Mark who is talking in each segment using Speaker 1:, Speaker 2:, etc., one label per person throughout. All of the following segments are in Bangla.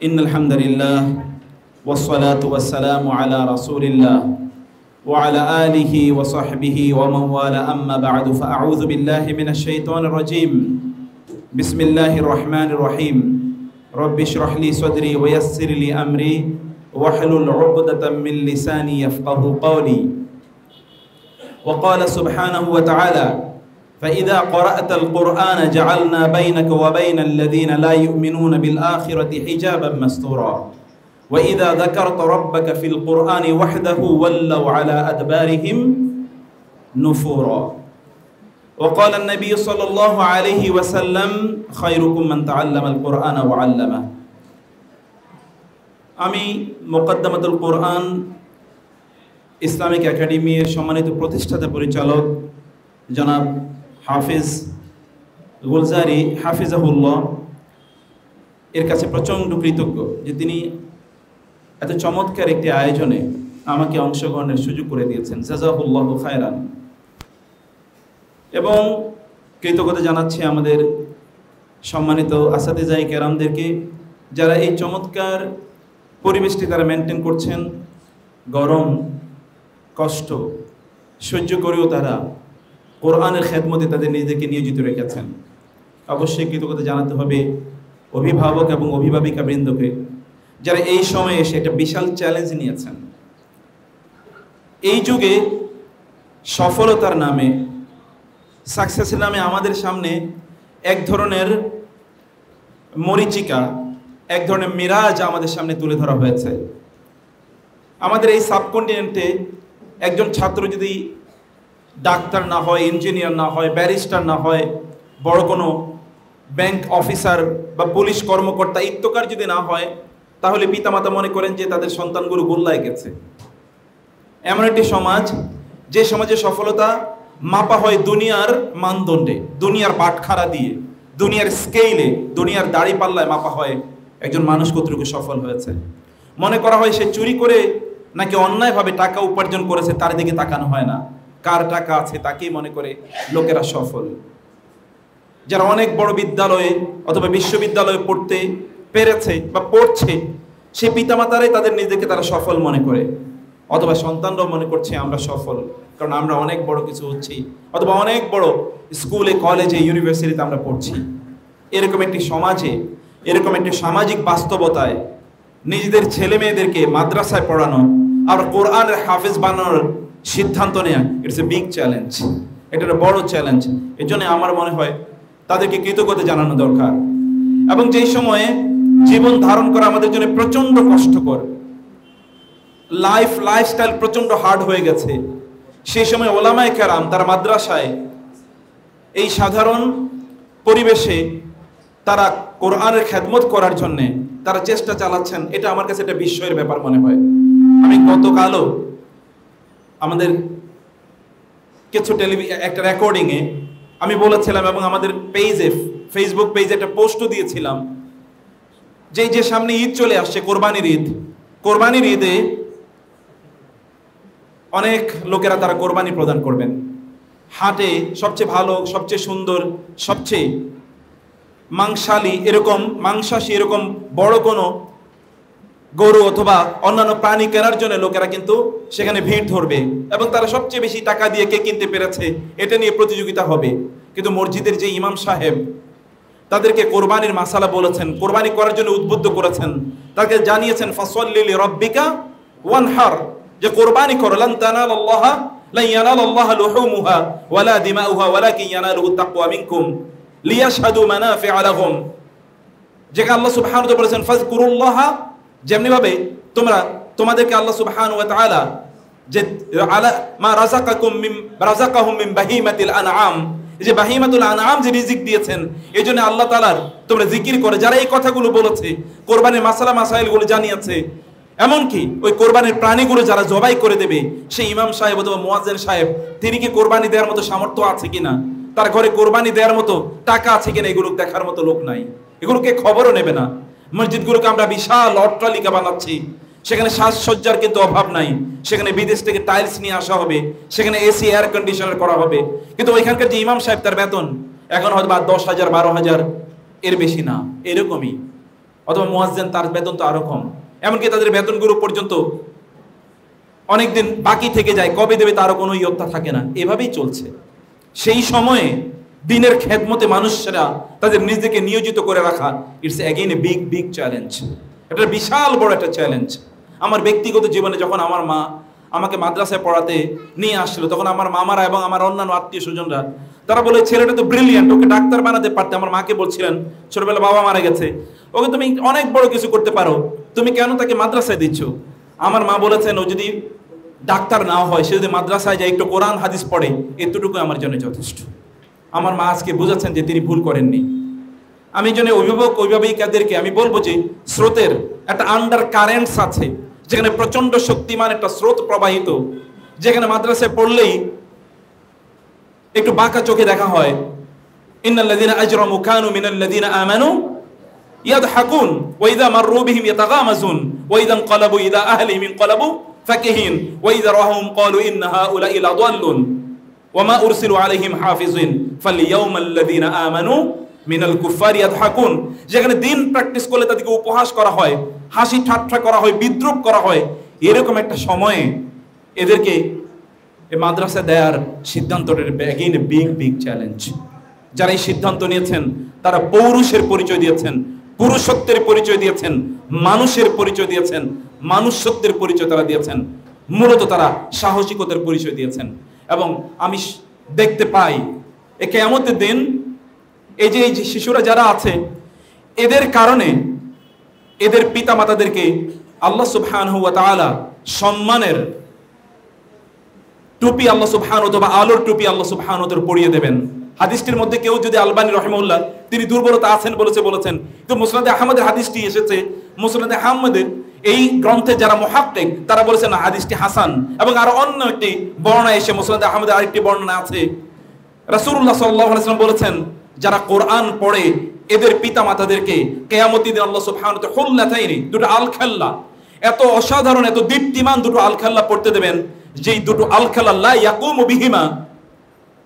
Speaker 1: إن الحمد لله والصلاة والسلام على رسول الله وعلى آله وصحبه ومن والاه. أما بعد فأعوذ بالله من الشيطان الرجيم. بسم الله الرحمن الرحيم. رب اشرح لي صدري ويسر لي أمري واحلل عقدة من لساني يفقه قولي. وقال سبحانه وتعالى فإذا قرأت القرآن جعلنا بينك وبين الذين لا يؤمنون بالآخرة حجابا مستورا وإذا ذكرت ربك في القرآن وحده ولوا على أدبارهم نفورا وقال النبي صلى الله عليه وسلم خيركم من تعلم القرآن وعلمه আমি মোকদ্দমাতুল কোরআন ইসলামিক একাডেমির সম্মানিত প্রতিষ্ঠাতা পরিচালক জনাব হাফিজ গুলজারি হাফিজাহুল্লাহ এর কাছে প্রচণ্ড কৃতজ্ঞ যে তিনি এত চমৎকার একটি আয়োজনে আমাকে অংশগ্রহণের সুযোগ করে দিয়েছেন। জাজাহুল্লাহ খায়রান। এবং কৃতজ্ঞতা জানাচ্ছি আমাদের সম্মানিত আসাদিজাই কেরামদেরকে, যারা এই চমৎকার পরিবেশটি তারা মেনটেন করছেন। গরম, কষ্ট, সহ্য করেও তারা কোরআনের খেদমতে তাদের নিজেদেরকে নিয়োজিত রেখেছেন। অবশ্যই কৃতজ্ঞতা জানাতে হবে অভিভাবক এবং অভিভাবিকা বৃন্দকে যারা এই সময়ে এসে একটা বিশাল চ্যালেঞ্জ নিয়েছেন। এই যুগে সফলতার নামে সাকসেসের নামে আমাদের সামনে এক ধরনের মরিচিকা, এক ধরনের মিরাজ আমাদের সামনে তুলে ধরা হয়েছে। আমাদের এই সাবকন্টিনেন্টে একজন ছাত্র যদি ডাক্তার না হয় ইঞ্জিনিয়ার না হয় ব্যারিস্টার না হয়, বড় কোনো ব্যাংক অফিসার বা পুলিশ কর্মকর্তা ইত্যকার যদি না হয়, তাহলে পিতামাতা মনে করেন যে তাদের সন্তানগুলো গোল্লায় গেছে। এমন একটি সমাজ, যে সমাজে সফলতা মাপা হয় দুনিয়ার মানদণ্ডে, দুনিয়ার বাটখারা দিয়ে, দুনিয়ার স্কেলে দুনিয়ার দাড়ি পাল্লায় মাপা হয় একজন মানুষ কতটুকু সফল হয়েছে। মনে করা হয় সে চুরি করে নাকি অন্যায়ভাবে টাকা উপার্জন করেছে, তার দিকে তাকানো হয় না। কার টাকা আছে তাকেই মনে করে লোকেরা সফল। যারা অনেক বড় বিদ্যালয়ে অথবা বিশ্ববিদ্যালয়ে পড়তে পেরেছে বা পড়ছে, সে পিতামাতারাই তাদের নিজেকে তারা সফল মনে করে। অথবা সন্তানরাও মনে করছে আমরা সফল, কারণ আমরা অনেক বড় কিছু হচ্ছি। অথবা অনেক বড় স্কুলে, কলেজে, ইউনিভার্সিটিতে আমরা পড়ছি। এরকম একটি সমাজে, এরকম একটি সামাজিক বাস্তবতায় নিজেদের ছেলে মেয়েদেরকে মাদ্রাসায় পড়ানো, আর কোরআনের হাফেজ বানানোর সিদ্ধান্ত নেওয়া ইটস এ বিগ চ্যালেঞ্জ এটা একটা বড় চ্যালেঞ্জ এর জন্য আমার মনে হয় তাদেরকে কৃতজ্ঞতা জানানো দরকার। এবং যেই সময়ে জীবন ধারণ করা আমাদের জন্য প্রচণ্ড কষ্টকর লাইফ লাইফস্টাইল প্রচণ্ড হার্ড হয়ে গেছে, সেই সময় ওলামায় কেরাম তারা মাদ্রাসায় এই সাধারণ পরিবেশে তারা কোরআনের খেদমত করার জন্যে তারা চেষ্টা চালাচ্ছেন, এটা আমার কাছে একটা বিস্ময়ের ব্যাপার মনে হয়। আমি গতকালও আমাদের কিছু টেলিভি, একটা রেকর্ডিংয়ে আমি বলেছিলাম এবং আমাদের পেজে ফেসবুক পেজে একটা পোস্টও দিয়েছিলাম। যে যে সামনে ঈদ চলে আসছে, কোরবানির ঈদ। কোরবানির ঈদে অনেক লোকেরা তারা কোরবানি প্রদান করবেন। হাটে সবচেয়ে ভালো, সবচেয়ে সুন্দর, সবচেয়ে মাংসালী এরকম, মাংসাশী এরকম বড় কোনো গরু অথবা অন্যান্য প্রাণী কেনার জন্য লোকেরা কিন্তু সেখানে ভিড় ধরবে এবং তারা সবচেয়ে বেশি টাকা দিয়ে কে কিনতে পেরেছে এটা নিয়ে প্রতিযোগিতা হবে। কিন্তু মসজিদের যে ইমাম সাহেব, তাদেরকে কোরবানির মাসালা বলেছেন, কোরবানি করার জন্য উদ্বুদ্ধ করেছেন, তাকে জানিয়েছেন ফসল্লিলি রব্বিকা ওয়ানহার যে কোরবানি করো, লান তানালাল্লাহ লা ইয়ানালাল্লাহ লুহুমুহা, ওয়ালা দিমাউহা, ওয়ালাকিন ইয়ানালুহু তাকওয়া মিনকুম, লিয়াশহাদু মানাফিআ লাহুম যেখানে আল্লাহ সুবহানাহু ওয়া তাআলা বলেছেন ফাজকুরুল্লাহ যেমনি ভাবে তোমরা, তোমাদেরকে আল্লাহ সুবহানাহু ওয়া তাআলা যে আলা মা রাযাকাকুম মিন, রাযাকাহুম মিন বাহিমাতিল আনআম যে বাহিমাতুল আনআম যে রিজিক দিয়েছেন, এই জন্য আল্লাহ তোমরা জিকির করে, যারা এই কথাগুলো বলেছে মাসালা মাসাইলগুলো জানিয়েছে, এমনকি ওই কোরবানির প্রাণীগুলো যারা জবাই করে দেবে, সেই ইমাম সাহেব অথবা মুয়াজ্জিন সাহেব, তিনি কি কোরবানি দেওয়ার মতো সামর্থ্য আছে কিনা? তার ঘরে কোরবানি দেওয়ার মতো টাকা আছে কিনা? এগুলো দেখার মতো লোক নাই। এগুলোকে খবরও নেবে না। মসজিদগুলোকে আমরা বিশাল অট্টালিকা বানাচ্ছি। সেখানে সাজসজ্জার কিন্তু অভাব নাই। সেখানে বিদেশ থেকে টাইলস নিয়ে আসা হবে। সেখানে এসি এয়ার কন্ডিশনার করা হবে। কিন্তু ওইখানকার যে ইমাম সাহেব, তার বেতন এখন হয়তো বা দশ হাজার, বারো হাজার, এর বেশি না। এরকমই। অথবা মোয়াজ্জেন, তার বেতন তো আরও কম। এমনকি তাদের বেতনগুলো পর্যন্ত অনেকদিন বাকি থেকে যায়। কবে দেবে তারও কোনো ইয়ত্তা থাকে না। এভাবেই চলছে। সেই সময়ে দিনের খেদমতে মানুষরা তাদের নিজেকে নিয়োজিত করে রাখা it's again a big big challenge এটা বিশাল বড় একটা চ্যালেঞ্জ আমার ব্যক্তিগত জীবনে যখন আমার মা আমাকে মাদ্রাসায় পড়াতে নিয়ে আসছিল তখন আমার মামারা এবং আমার অন্যান্য আত্মীয় স্বজনরা, তারা বলে, ছেলেটা তো ব্রিলিয়ান্ট ওকে ডাক্তার বানাতে পারতে। আমার মাকে বলছিলেন ছোটবেলা বাবা মারা গেছে। ওকে তুমি অনেক বড় কিছু করতে পারো। তুমি কেন তাকে মাদ্রাসায় দিচ্ছ? আমার মা বলেছেন, ও যদি ডাক্তার না হয়, সে যদি মাদ্রাসায় যায়, একটু কোরআন, হাদিস পড়ে। এতটুকু আমার জন্য যথেষ্ট। আমার মা আজকে বুঝাচ্ছেন যে তিনি ভুল করেননি। আমি জন্য অভিভাবক অভিভাবিকাদেরকে আমি বলব যে স্রোতের একটা আন্ডার কারেন্টস আছে, যেখানে প্রচণ্ড শক্তিমান একটা স্রোত প্রবাহিত, যেখানে মাদ্রাসায় পড়লেই একটু বাঁকা চোখে দেখা হয়। ইন্নাল্লাযীনা আজরামু কানু আমানু ফাকিহিন ওয়া মা উরসিলু আলাইহিম হাফিজিন ফালইয়াউমাল্লাযীনা আমানু মিনাল কুফার ইয়াদহাকুন। যেখানে দিন প্র্যাকটিস করলে তাদেরকে উপহাস করা হয়, হাসি ঠাট্টা করা হয়, বিদ্রুপ করা হয়। এরকম একটা সময়ে এদেরকে মাদ্রাসা দেওয়ার সিদ্ধান্তটা অ্যাগেইন বিগ বিগ চ্যালেঞ্জ যারা এই সিদ্ধান্ত নিয়েছেন, তারা পৌরুষের পরিচয় দিয়েছেন, পুরুষত্বের পরিচয় দিয়েছেন, মানুষের পরিচয় দিয়েছেন, মানুষত্বের পরিচয় তারা দিয়েছেন। মূলত তারা সাহসিকতার পরিচয় দিয়েছেন। এবং আমি দেখতে পাই। এ কেমতের দিন এই যে এই যে শিশুরা যারা আছে, এদের কারণে এদের পিতা মাতাদেরকে আল্লাহ সুবহানাহু ওয়া তাআলা সম্মানের টুপি আল্লাহ সুবহান অথবা আলোর টুপি আল্লাহ সুবহান পরিয়ে দেবেন। হাদিসটির মধ্যে কেউ যদি আলবানী রহমউল্লাহ, তিনি দুর্বলতা আছেন বলেছে, বলেছেন। তো মুসনাদে আহমদের হাদিসটি এসেছে। মুসনাদে আহমদের এই গ্রন্থে যারা মুহাক্কিক, তারা বলেছেন হাদিসটি হাসান। এবং আরও অন্য একটি বর্ণনা এসে মুসনাদে আহমদের আরেকটি বর্ণনা আছে। আলাইহি ওয়াসাল্লাম বলেছেন, যারা কোরআন পড়ে, এদের পিতা মাতাদেরকে কেয়ামতি দিন আল্লাহ তাআলা হুল্লাতাইনি, দুটো আলখাল্লা, এত অসাধারণ, এত দীপ্তিমান দুটো আল খেল্লা পড়তে দেবেন, যেই দুটো আলখাল্লা লা ইয়াকুমু বিহিমা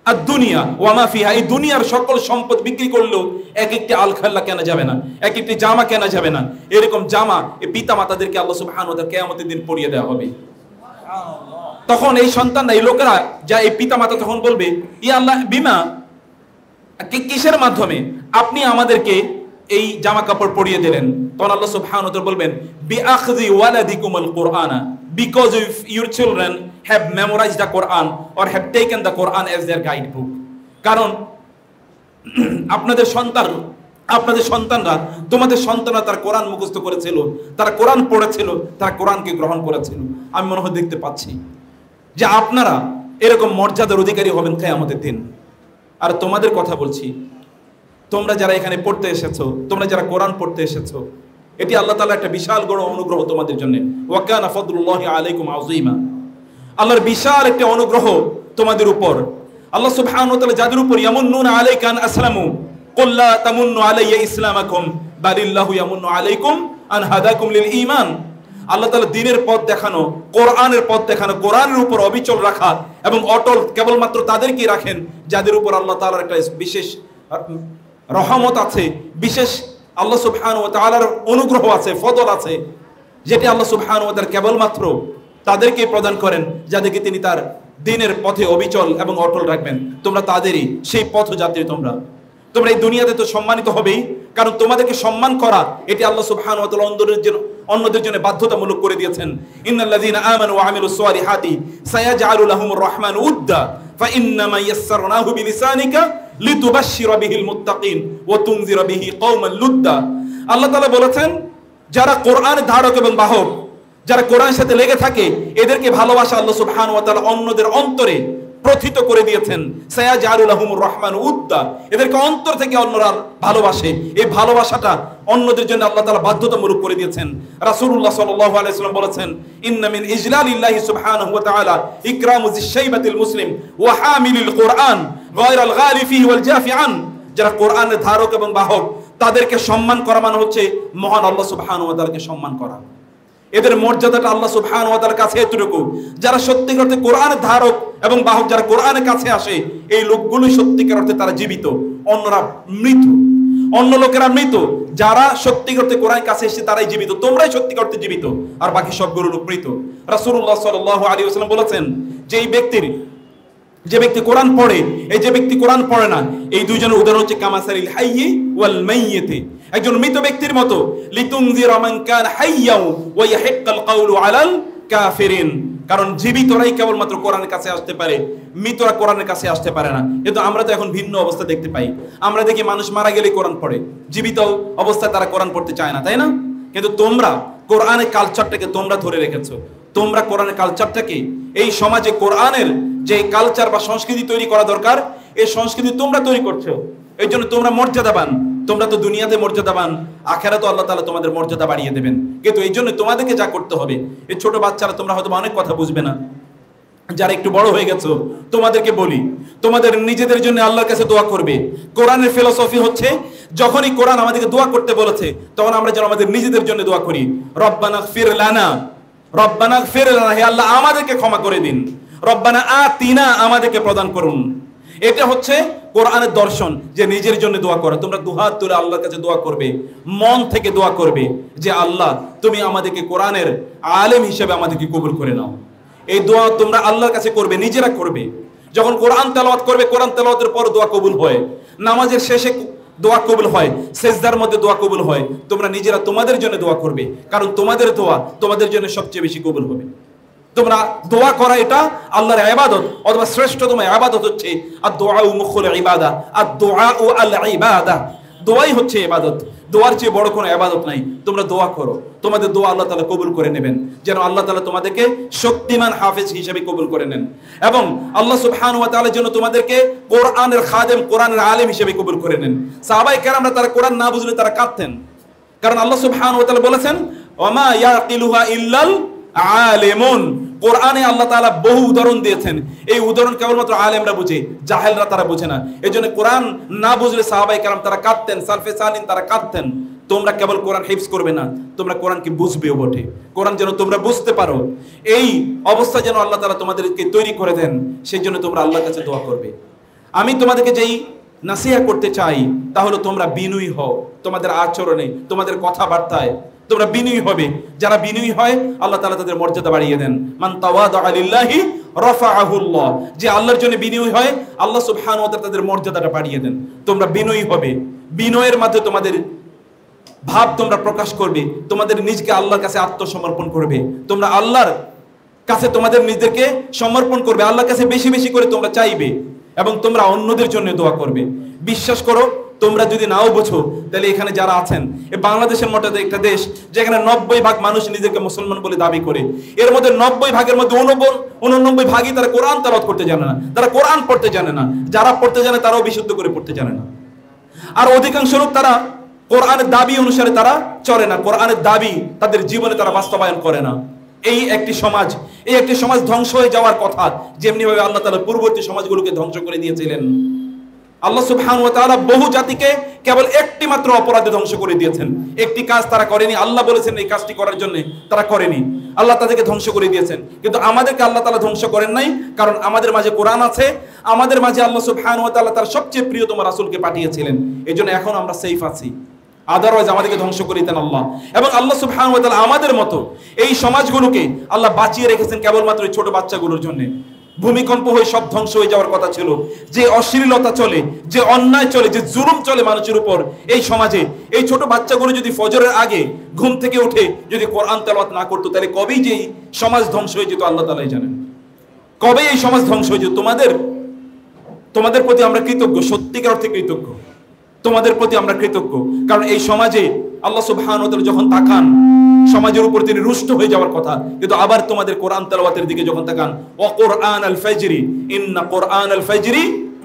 Speaker 1: আর দুনিয়া ওয়ামা ফিহা, এই দুনিয়ার সকল সম্পদ বিক্রি করলেও এক একটি আলখাল্লা কেনা যাবে না এক একটি জামা কেনা যাবে না। এরকম জামা এই পিতা মাতাদেরকে আল্লাহ তাআলা কিয়ামতের দিন পরিয়ে দেওয়া হবে। তখন এই সন্তানরা, এই লোকেরা যা এই পিতা মাতা তখন বলবে ইয়া আল্লাহ, বিমা কিসের মাধ্যমে আপনি আমাদেরকে এই জামা কাপড় পরিয়ে দিলেন? তখন আল্লাহ তাআলা বলবেন বি কুরআনা। If your children have memorized the Quran or have taken the Quran as their guide book কারণ আপনাদের সন্তান, আপনাদের সন্তানরা তোমাদের সন্তানরা তার কোরআন মুখস্থ করেছিল, তারা কোরআন পড়েছিল, তারা কোরআনকে গ্রহণ করেছিল। আমি মনে হয় দেখতে পাচ্ছি যে আপনারা এরকম মর্যাদার অধিকারী হবেন তাই আমাদের দিন। আর তোমাদের কথা বলছি, তোমরা যারা এখানে পড়তে এসেছ, তোমরা যারা কোরআন পড়তে এসেছ এটি আল্লাহ তালা একটা বিশাল বড় অনুগ্রহ তোমাদের জন্য। ওয়াকানা ফদলুল্লাহি আলাইকুম আযীমা। আল্লাহর বিশাল একটা অনুগ্রহ তোমাদের উপর। আল্লাহ সুবহানাহু ওয়া তাআলা যাদের উপর ইয়ামুন্নুনা আলাইকা আন আসলামু, কুল লা তামুন্নু আলাইয়া ইসলামাকুম, বালিল্লাহু ইয়ামুন্নু আলাইকুম আন হাদাকুম লিল ঈমান। আল্লাহ তাআলা দ্বীনের পথ দেখানো, কোরআনের পথ দেখানো, কোরআনের উপর অবিচল রাখা এবং অটল কেবলমাত্র তাদেরকেই রাখেন, যাদের উপর আল্লাহ তাআলার একটা বিশেষ রহমত আছে, বিশেষ আল্লাহ সুবহানাহু ওয়া তাআলার অনুগ্রহ আছে ফদল আছে, যেটি আল্লাহ সুবহানাহু ওয়া তাআলা কেবলমাত্র তাদেরকে প্রদান করেন যাদেরকে তিনি তার দিনের পথে অবিচল এবং অটল রাখবেন। তোমরা তাদেরই সেই পথ যাত্রী তোমরা। তোমরা এই দুনিয়াতে তো সম্মানিত হবেই, কারণ তোমাদেরকে সম্মান করা, এটি আল্লাহ সুবহানাহু ওয়া তাআলা অন্যদের জন্য অন্যদের জন্য বাধ্যতামূলক করে দিয়েছেন। ইন্নাল্লাযীনা আমানু ওয়া আমিলুস সালিহাতি সায়াজআলু লাহুমুর রহমানু উদ্দা, ফাইন্নামা ইয়াসসারনাহু বিলিসানিকা লিতুবাশশিরা বিহিল মুত্তাকিন ওয়া তুনজিরা বিহি কওমান লুদ্দা। আল্লাহ তাআলা বলেছেন, যারা কোরআন ধারক এবং বাহক, যারা কোরআনের সাথে লেগে থাকে, এদেরকে ভালোবাসা আল্লাহ সুবহান ওয়া তাআলা অন্যদের অন্তরে প্রথিত করে দিয়েছেন। সায়াজালুলাহুমুর রহমান উদ্দা। এদেরকে অন্তর থেকে অন্যরা ভালোবাসে। এই ভালোবাসাটা অন্যদের জন্য আল্লাহ তাআলা বাধ্যতামূলক করে দিয়েছেন। রাসূলুল্লাহ সাল্লাল্লাহু আলাইহি ওয়াসাল্লাম বলেছেন, ইন্না মিন ইজলালিল্লাহি সুবহানাহু ওয়া তাআলা ইকরামু মুসলিম ওয়া হামিলিল কুরআন গায়রাল গালি ওয়াল জাফি যারা কোরআনের ধারক এবং বাহক, তাদেরকে সম্মান করা মানে হচ্ছে মহান আল্লাহ সুবহানাহু ওয়া তাআলাকে সম্মান করা। এদের মর্যাদাটা আল্লাহ সুবহান ওয়া তাআলার কাছে এতটুকু। যারা সত্যিকার অর্থে কোরআনের ধারক এবং বাহক যারা কোরআনের কাছে আসে, এই লোকগুলোই সত্যিকার অর্থে তারা জীবিত। অন্যরা মৃত। অন্য লোকেরা মৃত। যারা সত্যি করতে কোরআন কাছে এসেছে, তারাই জীবিত। তোমরাই সত্যি করতে জীবিত। আর বাকি সবগুলো লোক মৃত। রাসূলুল্লাহ সাল্লাল্লাহু আলাইহি ওয়াসাল্লাম বলেছেন যে এই ব্যক্তির যে ব্যক্তি কোরআন পড়ে, এই যে ব্যক্তি কোরআন পড়ে না, এই দুইজনের উদাহরণ হচ্ছে কামাসারিল হাইয়ি ওয়াল মাইয়িতি। একজন মৃত ব্যক্তির মতো, লিতুনজিরা মান কান হাইয়াও ওয়া ইয়াহিক্কাল কাউলু আলাল কাফিরিন। কারণ জীবিতরাই কেবলমাত্র কোরআনের কাছে আসতে পারে, মৃতরা কোরআনের কাছে আসতে পারে না। কিন্তু আমরা তো এখন ভিন্ন অবস্থা দেখতে পাই। আমরা দেখি মানুষ মারা গেলে কোরআন পড়ে, জীবিত অবস্থায় তারা কোরআন পড়তে চায় না, তাই না? কিন্তু তোমরা কোরআনের কালচারটাকে তোমরা ধরে রেখেছো। তোমরা কোরআনের কালচারটাকে এই সমাজে কোরআনের যে কালচার বা সংস্কৃতি তৈরি করা দরকার, এই সংস্কৃতি তোমরা তৈরি করছ। এই জন্য তোমরা মর্যাদাবান। তোমরা তো দুনিয়াতে মর্যাদাবান আখেরা তো আল্লাহ তালা তোমাদের মর্যাদা বাড়িয়ে দেবেন। কিন্তু এই জন্য তোমাদেরকে যা করতে হবে, এই ছোট বাচ্চারা তোমরা হয়তো অনেক কথা বুঝবে না। যারা একটু বড় হয়ে গেছো, তোমাদেরকে বলি, তোমাদের নিজেদের জন্য আল্লাহর কাছে দোয়া করবে। কোরআনের ফিলোসফি হচ্ছে, যখনই কোরআন আমাদেরকে দোয়া করতে বলেছে, তখন আমরা যেন আমাদের নিজেদের জন্য দোয়া করি। রব্বানা ফির লানা রব্বানা ফির আল্লাহ, আমাদেরকে ক্ষমা করে দিন। রব্বানা আতিনা, আমাদেরকে প্রদান করুন। এটা হচ্ছে কোরআনের দর্শন, যে নিজের জন্য দোয়া করা। তোমরা দুহাত তুলে আল্লাহর কাছে দোয়া করবে, মন থেকে দোয়া করবে যে, আল্লাহ, তুমি আমাদেরকে কোরআনের আলেম হিসেবে আমাদেরকে কবুল করে নাও। এই দোয়া তোমরা আল্লাহর কাছে করবে, নিজেরা করবে। যখন কোরআন তেলাওয়াত করবে, কোরআন তেলাওয়াতের পর দোয়া কবুল হয়। নামাজের শেষে দোয়া কবুল হয়, সেজদার মধ্যে দোয়া কবুল হয়, তোমরা নিজেরা তোমাদের জন্য দোয়া করবে, কারণ তোমাদের দোয়া তোমাদের জন্য সবচেয়ে বেশি কবুল হবে। তোমরা দোয়া করা এটা আল্লাহর আবাদত অথবা শ্রেষ্ঠতম আবাদত হচ্ছে আর দোয়া ও মুখুল ইবাদা আর দোয়া ও আল ইবাদা দোয়াই হচ্ছে ইবাদত। দোয়ার চেয়ে বড় কোনো ইবাদত নাই। তোমরা দোয়া করো। তোমাদের দোয়া আল্লাহ তালা কবুল করে নেবেন। যেন আল্লাহ তাআলা তোমাদেরকে শক্তিমান হাফেজ হিসেবে কবুল করে নেন। এবং আল্লাহ সুবহানাহু ওয়া তাআলা যেন তোমাদেরকে কোরআনের খাদেম, কোরআনের আলেম হিসেবে কবুল করে নেন। সাহাবায়ে কেরামরা তারা কোরআন না বুঝলে তারা কাঁদতেন। কারণ আল্লাহ সুবহানাহু ওয়া তাআলা বলেছেন ওমা ইয়াকিলুহা ইল্লাল আলেমুন। কোরআনে আল্লাহ তালা বহু উদাহরণ দিয়েছেন। এই উদাহরণ কেবলমাত্র আলেমরা বুঝে, জাহেলরা তারা বুঝে না। এই জন্য কোরআন না বুঝলে সাহাবাই কালাম তারা কাঁদতেন, সালফে সালিন তারা কাঁদতেন। তোমরা কেবল কোরআন হিফজ করবে না, তোমরা কোরআনকে বুঝবেও বটে। কোরআন যেন তোমরা বুঝতে পারো। এই অবস্থা যেন আল্লাহ তাআলা তোমাদেরকে তৈরি করে দেন সেই জন্য তোমরা আল্লাহর কাছে দোয়া করবে। আমি তোমাদেরকে যেই নাসিহা করতে চাই তাহলে তোমরা বিনয়ী হও। তোমাদের আচরণে, তোমাদের কথাবার্তায় তোমরা বিনয়ী হবে। যারা বিনয়ী হয়, আল্লাহ তাআলা তাদের মর্যাদা বাড়িয়ে দেন। মান লিল্লাহি রাফাআহুল্লাহ। যে আল্লাহর জন্য বিনয়ী হয়, আল্লাহ সুবহানাহু ওয়া তাদের মর্যাদাটা বাড়িয়ে দেন। তোমরা বিনয়ী হবে। বিনয়ের মাধ্যমে তোমাদের ভাব তোমরা প্রকাশ করবে। তোমাদের নিজকে আল্লাহর কাছে আত্মসমর্পণ করবে। তোমরা আল্লাহর কাছে তোমাদের নিজেদেরকে সমর্পণ করবে। আল্লাহর কাছে বেশি বেশি করে তোমরা চাইবে। এবং তোমরা অন্যদের জন্য দোয়া করবে। বিশ্বাস করো তোমরা যদি নাও বোঝো, তাহলে এখানে যারা আছেন এই বাংলাদেশের মতো একটা দেশ, যেখানে নব্বই ভাগ মানুষ নিজেকে মুসলমান বলে দাবি করে, এর মধ্যে নব্বই ভাগের মধ্যে উননব্বই ভাগই তারা কোরআন তালাত করতে জানে না, তারা কোরআন পড়তে জানে না, যারা পড়তে জানে তারাও বিশুদ্ধ করে পড়তে জানে না। আর অধিকাংশ লোক তারা কোরআনের দাবি অনুসারে তারা চলে না, কোরআনের দাবি তাদের জীবনে তারা বাস্তবায়ন করে না। এই একটি সমাজ, এই একটি সমাজ ধ্বংস হয়ে যাওয়ার কথা যেমনি ভাবে আল্লাহ তালা পূর্ববর্তী সমাজগুলোকে ধ্বংস করে দিয়েছিলেন। আল্লাহ সুবহান ওয়া তাআলা বহু জাতিকে কেবল একটি মাত্র অপরাধে ধ্বংস করে দিয়েছেন। একটি কাজ তারা করেনি, আল্লাহ বলেছেন এই কাজটি করার জন্য তারা করেনি। আল্লাহ তাদেরকে ধ্বংস করে দিয়েছেন। কিন্তু আমাদেরকে আল্লাহ তাআলা ধ্বংস করেন নাই, কারণ আমাদের মাঝে কোরআন আছে, আমাদের মাঝে আল্লাহ সুবহান ওয়া তাআলা তার সবচেয়ে প্রিয়তম রাসূলকে পাঠিয়েছিলেন। এজন্য এখন আমরা সেফ আছি। আদারওয়াইজ আমাদেরকে ধ্বংস করে দিতেন আল্লাহ। এবং আল্লাহ সুবহান ওয়া তাআলা আমাদের মতো এই সমাজগুলোকে আল্লাহ বাঁচিয়ে রেখেছেন কেবলমাত্র এই ছোট বাচ্চাগুলোর জন্য। ভূমিকম্প হয়ে সব ধ্বংস হয়ে যাওয়ার কথা ছিল। যে অশ্লীলতা চলে, যে অন্যায় চলে, যে জুলুম চলে মানুষের উপর, এই সমাজে এই ছোট বাচ্চাগুলো যদি ফজরের আগে ঘুম থেকে উঠে যদি কোরআন তেলাওয়াত না করতো, তাহলে কবেই যে সমাজ ধ্বংস হয়ে যেত, আল্লাহ তালাই জানেন। কবে এই সমাজ ধ্বংস হয়ে যেত? তোমাদের তোমাদের প্রতি আমরা কৃতজ্ঞ, সত্যিকার অর্থে কৃতজ্ঞ। তোমাদের প্রতি আমরা কৃতজ্ঞ। কারণ এই সমাজে আল্লাহ তাআলা যখন তাকান, সমাজের উপর তিনি রুষ্ট হয়ে যাওয়ার কথা। কিন্তু আবার তোমাদের কোরআন তেলাওয়াতের দিকে যখন তাকান ও কোরআন আল ফাজরি, ইন্না কোরআন আল ফাজরি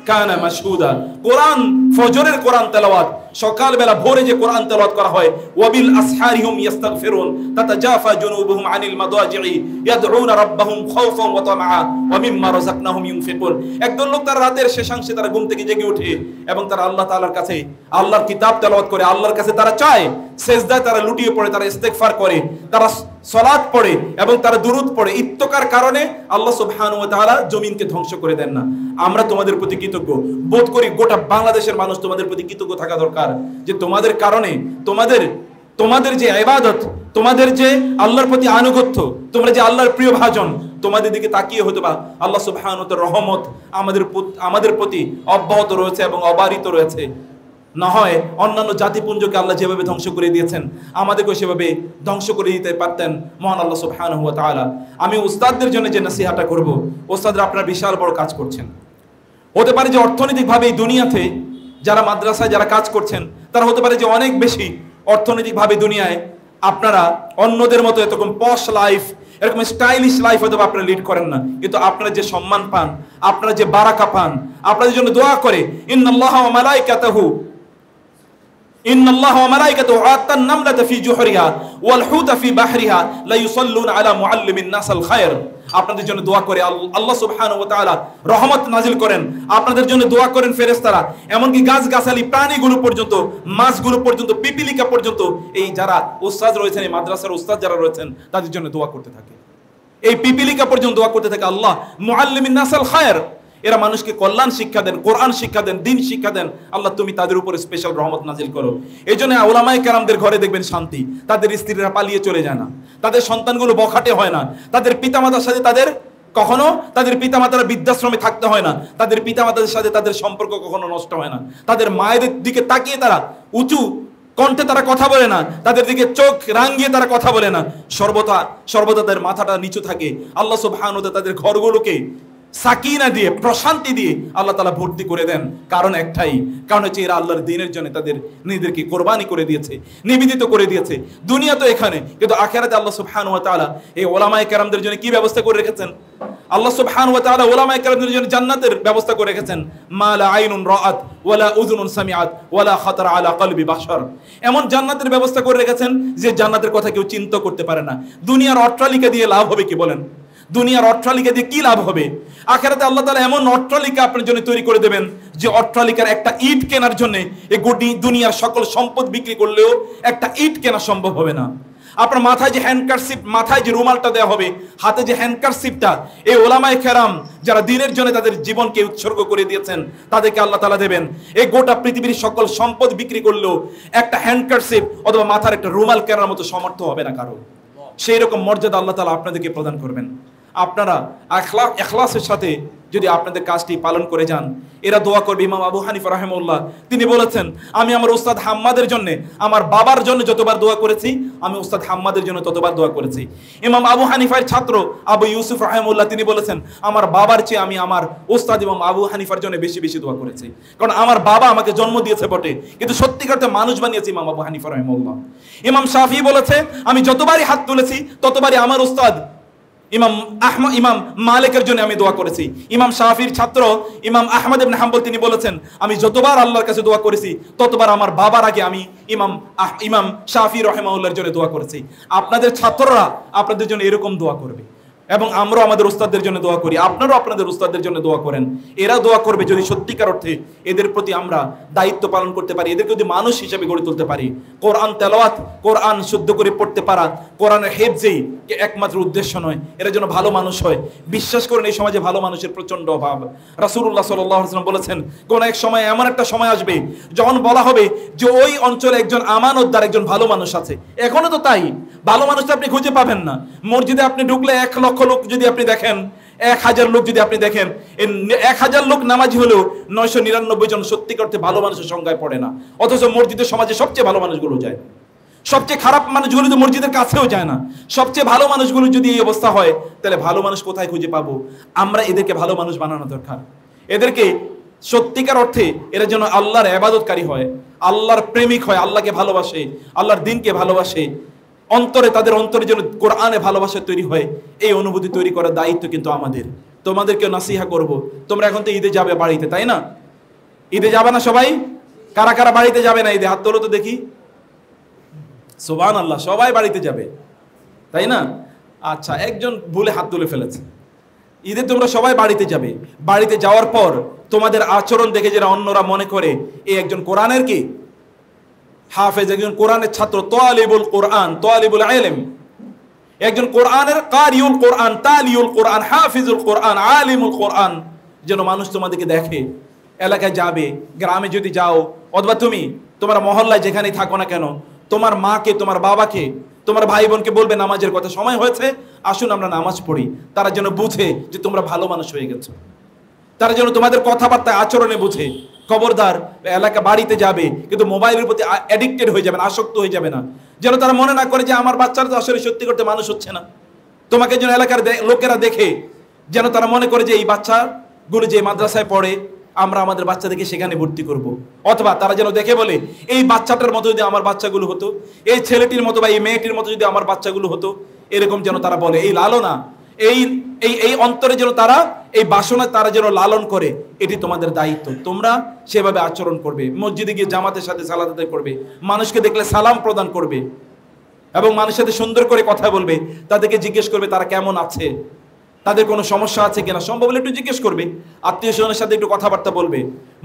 Speaker 1: কানা মাশহুদা। কোরআন, ফজরের কোরআন তেলাওয়াত সকাল বেলা ভোরে যে কোরআন তেলাওয়াত করা হয়, ওয়াবিল আসহারিহুম ইস্তাগফিরুন তাতাজাফা জুনুবুহুম আনিল মাদাজি'i ইয়াদউনা রাব্বাহুম খাওফান ওয়া তামআ, ওয়া মিম্মা রাযাকনাহুম ইউনফিকুন। একদল লোক তারা রাতের শেষাংশে তারা ঘুম থেকে জেগে ওঠে এবং তারা আল্লাহ তাআলার কাছে, আল্লাহর কিতাব তেলাওয়াত করে, আল্লাহর কাছে তারা চায়, সেজদায় তারা লুটিয়ে পড়ে, তারা ইস্তেগফার করে, তারা সলাত পড়ে এবং তারা দুরুদ পড়ে। ইত্তকার কারণে আল্লাহ সুবহানাহু ওয়া তাআলা জমিনকে ধ্বংস করে দেন না। আমরা তোমাদের প্রতি কৃতজ্ঞ। বোধ করি গোটা বাংলাদেশের মানুষ তোমাদের প্রতি কৃতজ্ঞ থাকা দরকার। দরকার যে তোমাদের কারণে, তোমাদের তোমাদের যে ইবাদত, তোমাদের যে আল্লাহর প্রতি আনুগত্য, তোমরা যে আল্লাহর প্রিয় ভাজন, তোমাদের দিকে তাকিয়ে হতো বা আল্লাহ তাআলার রহমত আমাদের আমাদের প্রতি অব্যাহত রয়েছে এবং অবারিত রয়েছে। না হয় অন্যান্য জাতিপুঞ্জকে আল্লাহ যেভাবে ধ্বংস করে দিয়েছেন, আমাদেরকেও সেভাবে ধ্বংস করে দিতে পারতেন মহান আল্লাহ সুবহানাহু ওয়া তাআলা। আমি উস্তাদদের জন্য যে নসিহাটা করব ওস্তাদরা আপনারা বিশাল বড় কাজ করছেন। হতে পারে যে অর্থনৈতিকভাবে এই দুনিয়াতে যারা মাদ্রাসায় যারা কাজ করছেন, তারা হতে পারে যে অনেক বেশি অর্থনৈতিকভাবে দুনিয়ায় আপনারা অন্যদের মতো এরকম পশ লাইফ এরকম স্টাইলিশ লাইফ হয়তো আপনারা লিড করেন না। কিন্তু আপনারা যে সম্মান পান, আপনারা যে বারাকা পান, আপনাদের জন্য দোয়া করে, ইন্নাল্লাহ ইন্নাল্লাহ ওয়াল ইউসাল্লুন আলা নাসাল আপনাদের জন্য দোয়া করে আল্লাহ সুবহান ও তাআলা রহমত নাজিল করেন। আপনাদের জন্য দোয়া করেন ফেরেশতারা। এমনকি গাছ গাছালি প্রাণীগুলো পর্যন্ত, মাছগুলো পর্যন্ত, পিপিলিকা পর্যন্ত, এই যারা উস্তাদ রয়েছেন, এই মাদ্রাসার উস্তাদ যারা রয়েছেন, তাদের জন্য দোয়া করতে থাকে। এই পিপিলিকা পর্যন্ত দোয়া করতে থাকে আল্লাহ। মুআল্লিমিন নাসাল খায়ের। এরা মানুষকে কল্যাণ শিক্ষা দেন, কোরআন শিক্ষা দেন, দিন শিক্ষা দেন। আল্লাহ, তুমি তাদের উপরে স্পেশাল রহমত নাজিল করো। এই জন্য ওলামাই কারামদের ঘরে দেখবেন শান্তি। তাদের স্ত্রীরা পালিয়ে চলে যায় না। তাদের সন্তানগুলো বখাটে হয় না। তাদের পিতামাতার সাথে তাদের কখনো, তাদের পিতামাতারা বৃদ্ধাশ্রমে থাকতে হয় না। তাদের পিতামাতাদের সাথে তাদের সম্পর্ক কখনো নষ্ট হয় না। তাদের মায়েদের দিকে তাকিয়ে তারা উঁচু কণ্ঠে তারা কথা বলে না। তাদের দিকে চোখ রাঙিয়ে তারা কথা বলে না। সর্বদা সর্বদা তাদের মাথাটা নিচু থাকে। আল্লাহ সুবহানাহু ওয়া তাদের ঘরগুলোকে সাকিনা দিয়ে, প্রশান্তি দিয়ে আল্লাহ তালা ভর্তি করে দেন। কারণ একটাই, কারণ হচ্ছে এরা আল্লাহর দিনের জন্য তাদের নিজেদেরকে কোরবানি করে দিয়েছে, নিবেদিত করে দিয়েছে। দুনিয়া তো এখানে, কিন্তু আখেরাতে আল্লাহ সুবহানাহু ওয়া তাআলা এই ওলামায়ে কেরামদের জন্য কি ব্যবস্থা করে রেখেছেন? আল্লাহ সুবহানাহু ওয়া তাআলা ওলামায়ে কেরামদের জন্য জান্নাতের ব্যবস্থা করে রেখেছেন। মা লা আইনুন রাআত ওয়ালা উযুনুন সামিআত ওয়ালা খাতার আলা কলবি বাশার। এমন জান্নাতের ব্যবস্থা করে রেখেছেন যে জান্নাতের কথা কেউ চিন্তা করতে পারে না। দুনিয়ার অট্টালিকা দিয়ে লাভ হবে কি বলেন? দুনিয়ার অট্টালিকা দিয়ে কি লাভ হবে? আখেরাতে আল্লাহ তালা এমন অট্টালিকা আপনার জন্য তৈরি করে দেবেন যে অট্টালিকার একটা ইট কেনার জন্য এই গোটি দুনিয়ার সকল সম্পদ বিক্রি করলেও একটা ইট কেনা সম্ভব হবে না। আপনার মাথায় যে হ্যান্ডকারশিপ মাথায় যে রুমালটা দেওয়া হবে হাতে যে হ্যান্ডকারশিপটা এই ওলামায়ে খেরাম যারা দিনের জন্য তাদের জীবনকে উৎসর্গ করে দিয়েছেন তাদেরকে আল্লাহ তালা দেবেন এই গোটা পৃথিবীর সকল সম্পদ বিক্রি করলেও একটা হ্যান্ডকারশিপ অথবা মাথার একটা রুমাল কেনার মতো সমর্থ হবে না কারও। সেই রকম মর্যাদা আল্লাহ তালা আপনাদেরকে প্রদান করবেন। আপনারা আখলা- এখলাসের সাথে যদি আপনাদের কাজটি পালন করে যান, এরা দোয়া করবে ইমাম আবু হানিফ রাহেমউল্লাহ তিনি বলেছেন, আমি আমার উস্তাদ হাম্মাদের জন্য, আমার বাবার জন্য যতবার দোয়া করেছি, আমি উস্তাদ হাম্মাদের জন্য ততবার দোয়া করেছি। ইমাম আবু হানিফার ছাত্র আবু ইউসুফ রাহেমউল্লাহ তিনি বলেছেন, আমার বাবার চেয়ে আমি আমার উস্তাদ ইমাম আবু হানিফার জন্য বেশি বেশি দোয়া করেছি। কারণ আমার বাবা আমাকে জন্ম দিয়েছে বটে, কিন্তু সত্যিকারতে মানুষ বানিয়েছে ইমাম আবু হানিফা রহমউল্লাহ ইমাম শাফি বলেছে, আমি যতবারই হাত তুলেছি, ততবারই আমার উস্তাদ ইমাম আহমদ, ইমাম মালিকের জন্য আমি দোয়া করেছি। ইমাম শাহফির ছাত্র, ইমাম আহমদ ইবনে হাম্বল, তিনি বলেছেন, আমি যতবার আল্লাহর কাছে দোয়া করেছি, ততবার আমার বাবার আগে আমি ইমাম ইমাম শাফি রহেমাউল্লাহর জন্য দোয়া করেছি। আপনাদের ছাত্ররা আপনাদের জন্য এরকম দোয়া করবে। এবং আমরাও আমাদের উস্তাদদের জন্য দোয়া করি। আপনারাও আপনাদের উস্তাদদের জন্য দোয়া করেন। এরা দোয়া করবে যদি সত্যিকার অর্থে এদের প্রতি আমরা দায়িত্ব পালন করতে পারি, এদেরকে যদি মানুষ হিসেবে গড়ে তুলতে পারি। কোরআন তেলাওয়াত, কোরআন শুদ্ধ করে পড়তে পারা, কোরআনের হেফজেই একমাত্র উদ্দেশ্য নয়, এরা যেন ভালো মানুষ হয়। বিশ্বাস করেন, এই সমাজে ভালো মানুষের প্রচণ্ড অভাব। রাসূলুল্লাহ সাল্লাল্লাহু আলাইহি বলেছেন, কোন এক সময় এমন একটা সময় আসবে, যখন বলা হবে যে ওই অঞ্চলে একজন আমানতদার, একজন ভালো মানুষ আছে। এখনও তো তাই। ভালো মানুষটা আপনি খুঁজে পাবেন না। মসজিদে আপনি ঢুকলে এক লক্ষ লোক যদি আপনি দেখেন, এক হাজার লোক যদি আপনি দেখেন এক হাজার লোক নামাজি হলেও নয়শো নিরানব্বই জন সত্যি করতে ভালো মানুষের সংখ্যায় পড়ে না। অথচ মসজিদের সমাজে সবচেয়ে ভালো মানুষগুলো যায়। সবচেয়ে খারাপ মানুষগুলো তো মসজিদের কাছেও যায় না। সবচেয়ে ভালো মানুষগুলো যদি এই অবস্থা হয়, তাহলে ভালো মানুষ কোথায় খুঁজে পাবো? আমরা এদেরকে ভালো মানুষ বানানো দরকার। এদেরকে সত্যিকার অর্থে এরা যেন আল্লাহর আবাদতকারী হয়, আল্লাহর প্রেমিক হয়, আল্লাহকে ভালোবাসে, আল্লাহর দিনকে ভালোবাসে অন্তরে তাদের অন্তরে যেন কোরআনে ভালোবাসা তৈরি হয়, এই অনুভূতি তৈরি করার দায়িত্ব কিন্তু আমাদের। তোমাদেরকে নাসিহা করব। তোমরা এখন তো ঈদে যাবে বাড়িতে, তাই না? ঈদে যাবে না সবাই? কারা কারা বাড়িতে যাবে না ঈদে? হাত তোলো তো দেখি। সোবান আল্লাহ সবাই বাড়িতে যাবে, তাই না? আচ্ছা একজন ভুলে হাত তুলে ফেলেছে। ঈদে তোমরা সবাই বাড়িতে যাবে। বাড়িতে যাওয়ার পর তোমাদের আচরণ দেখে যারা অন্যরা মনে করে এই একজন কোরআনের কি? হাফেজ একজন কোরআনের ছাত্র, তোয়ালিবুল কোরআন, তোয়ালিবুল আলেম একজন কোরআনের কারিউল কোরআন, তালিউল কোরআন, হাফিজুল কোরআন, আলিমুল কোরআন। যেন মানুষ তোমাদেরকে দেখে, এলাকায় যাবে, গ্রামে যদি যাও, অথবা তুমি তোমার মহল্লায় যেখানেই থাকো না কেন, তোমার মাকে, তোমার বাবাকে, তোমার ভাই বোনকে বলবে নামাজের কথা, সময় হয়েছে, আসুন আমরা নামাজ পড়ি। তারা যেন বুঝে যে তোমরা ভালো মানুষ হয়ে গেছো। তারা যেন তোমাদের কথাবার্তা আচরণে বুঝে খবরদার এলাকা বাড়িতে যাবে, কিন্তু মোবাইলের প্রতি অ্যাডিক্টেড হয়ে যাবে না, আসক্ত হয়ে যাবে না। যেন তারা মনে না করে যে আমার বাচ্চারা তো আসলে সত্যি করতে মানুষ হচ্ছে না। তোমাকে যেন এলাকার লোকেরা দেখে, যেন তারা মনে করে যে এই বাচ্চাগুলো যে মাদ্রাসায় পড়ে, আমরা আমাদের বাচ্চাদেরকে সেখানে ভর্তি করব। অথবা তারা যেন দেখে বলে, এই বাচ্চাটার মতো যদি আমার বাচ্চাগুলো হতো, এই ছেলেটির মতো বা এই মেয়েটির মতো যদি আমার বাচ্চাগুলো হতো, এরকম যেন তারা বলে। এই লালনা এই এই এই অন্তরে যেন তারা, এই বাসনা তারা যেন লালন করে, এটি তোমাদের দায়িত্ব। তোমরা সেভাবে আচরণ করবে। মসজিদে গিয়ে জামাতের সাথে সালাদ আদায় করবে। মানুষকে দেখলে সালাম প্রদান করবে। এবং মানুষের সাথে সুন্দর করে কথা বলবে। তাদেরকে জিজ্ঞেস করবে তারা কেমন আছে? তাদের কোনো সমস্যা আছে কিনা? সম্ভব হলে একটু জিজ্ঞেস করবে। আত্মীয় স্বজনের সাথে একটু কথাবার্তা বলবে।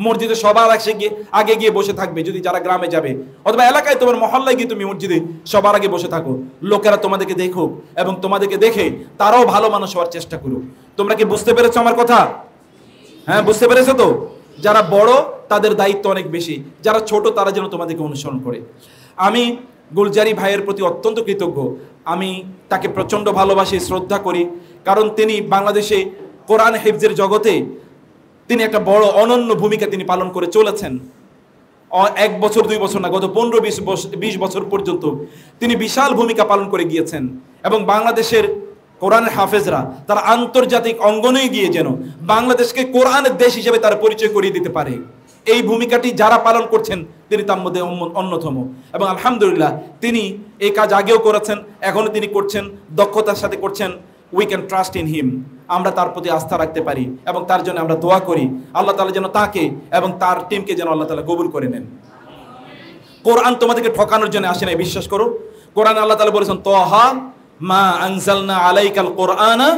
Speaker 1: মসজিদে সবার আগে গিয়ে আগে গিয়ে বসে থাকবে, যদি যারা গ্রামে যাবে। অথবা এলাকায় তোমার মহল্লায় গিয়ে তুমি মসজিদে সবার আগে বসে থাকো। লোকেরা তোমাদেরকে দেখুক এবং তোমাদেরকে দেখে তারাও ভালো মানুষ হওয়ার চেষ্টা করুক। তোমরা কি বুঝতে পেরেছ আমার কথা? হ্যাঁ বুঝতে পেরেছ তো? যারা বড়, তাদের দায়িত্ব অনেক বেশি। যারা ছোট, তারা যেন তোমাদেরকে অনুসরণ করে। আমি গুলজারি ভাইয়ের প্রতি অত্যন্ত কৃতজ্ঞ। আমি তাকে প্রচণ্ড ভালোবাসি, শ্রদ্ধা করি। কারণ তিনি বাংলাদেশে কোরআন হেফজের জগতে তিনি একটা বড় অনন্য ভূমিকা তিনি পালন করে চলেছেন। এক বছর, দুই বছর না, গত পনেরো, বিশ বিশ বছর পর্যন্ত তিনি বিশাল ভূমিকা পালন করে গিয়েছেন এবং বাংলাদেশের কোরআনের হাফেজরা তারা আন্তর্জাতিক অঙ্গনে গিয়ে যেন বাংলাদেশকে কোরআনের দেশ হিসেবে তারা পরিচয় করিয়ে দিতে পারে। এই ভূমিকাটি যারা পালন করছেন তিনি তার মধ্যে অন্যতম এবং আলহামদুলিল্লাহ তিনি এই কাজ আগেও করেছেন, এখনও তিনি করছেন, দক্ষতার সাথে করছেন we can trust in him আমরা তার প্রতি আস্থা রাখতে পারি এবং তার জন্য আমরা দোয়া করি। আল্লাহ তালা যেন তাকে এবং তার টিমকে যেন আল্লাহ তালা কবুল করে নেন। কোরআন তোমাদেরকে ঠকানোর জন্য আসে নাই, বিশ্বাস করো। কোরআন আল্লাহ তালা বলেছেন, তোহা মা আনজালনা আলাইকাল কোরআনা